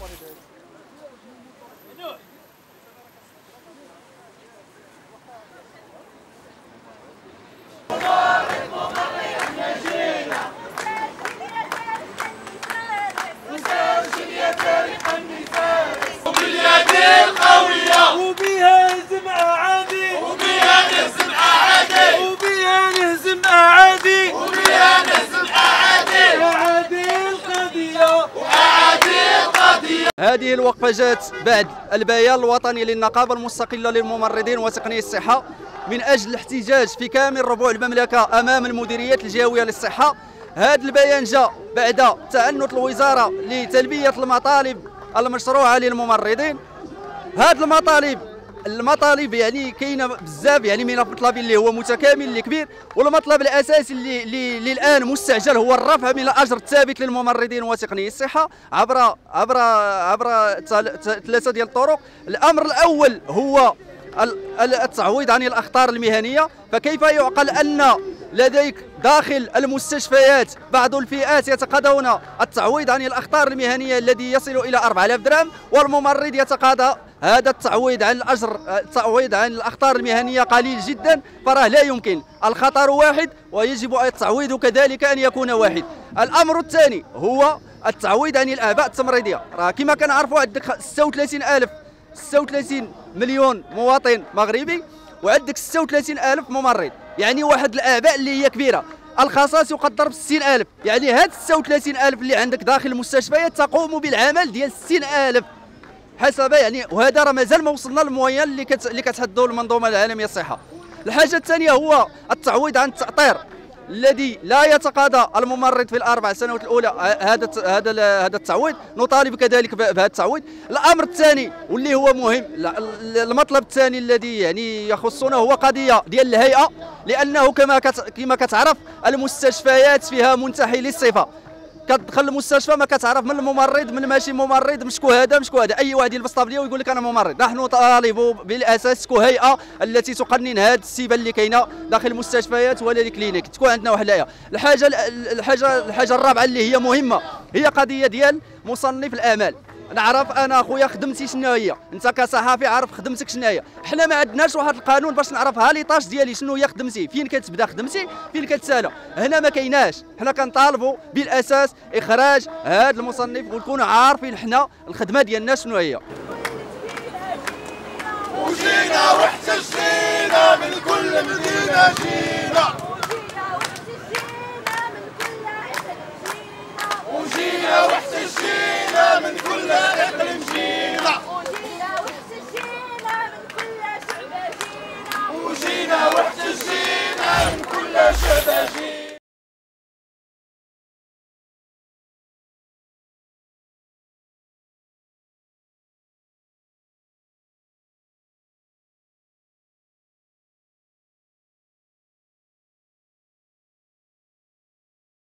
what it is. هذه الوقفة جات بعد البيان الوطني للنقابة المستقلة للممرضين وتقنية الصحة من أجل الاحتجاج في كامل ربوع المملكة أمام المديريات الجهوية للصحة. هذا البيان جاء بعد تعنت الوزارة لتلبية المطالب المشروعة للممرضين. هذه المطالب المطالب يعني كاينة بزاف يعني من المطلب اللي هو متكامل اللي كبير والمطلب الأساسي اللي, اللي, اللي الآن مستعجل هو الرفع من الأجر الثابت للممرضين وتقنيي الصحة عبر عبر عبر ثلاثة ديال الطرق. الأمر الأول هو التعويض عن الأخطار المهنية. فكيف يعقل أن لديك داخل المستشفيات. بعض الفئات يتقاضون التعويض عن الأخطار المهنية الذي يصل إلى 4000 درهم والممرض يتقاضى هذا التعويض عن الأجر التعويض عن الأخطار المهنية قليل جدا فراه لا يمكن. الخطر واحد ويجب التعويض كذلك أن يكون واحد. الأمر الثاني هو التعويض عن الاعباء التمريضية. راه كما كنعرفوا عندك 36000 36 مليون مواطن مغربي وعندك 36 ألف ممرض. يعني واحد الأعباء اللي هي كبيرة. الخصاص يقدر ب 60000 يعني هاد 36000 اللي عندك داخل المستشفيات تقوم بالعمل ديال 60000 حسب يعني وهذا راه مازال ما وصلنا للموين اللي كت... اللي كتحدوا المنظومة العالمية الصحه الحاجة الثانية هو التعويض عن التأطير. الذي لا يتقاضى الممرض في الأربع سنوات الأولى هذا هذا هذا التعويض. نطالب كذلك بهذا التعويض. الأمر الثاني واللي هو مهم المطلب الثاني الذي يعني يخصنا هو قضية ديال الهيئة لأنه كما كما كتعرف المستشفيات فيها منتحي للصفة. كتدخل المستشفى ما كتعرف من الممرض من ماشي ممرض مشكو هذا مشكو هذا. أي واحد يلبس طابلية ويقول لك أنا ممرض. نحن نطالب بالأساس تكون هيئة التي تقنن هذه السيبة اللي كاينة داخل المستشفيات ولا الكلينيك. تكون عندنا واحد الحاجة الحاجة الحاجة الرابعة اللي هي مهمة هي قضية ديال مصنف الأعمال. نعرف أنا اخويا خدمتي شنو هي؟ انت كصحافي عارف خدمتك شنو هي؟ حنا ما عندناش واحد القانون باش نعرف ها ليطاج ديالي شنو هي خدمتي. فين كتبدا خدمتي؟ فين كتسالى؟ هنا ما كايناش. حنا كنطالبوا بالاساس اخراج هذا المصنف ونكونوا عارفين حنا الخدمة ديالنا شنو هي. وجينا واحتجينا من كل مدينة جينا وجينا واحتجينا من كل اقليم جينا وجينا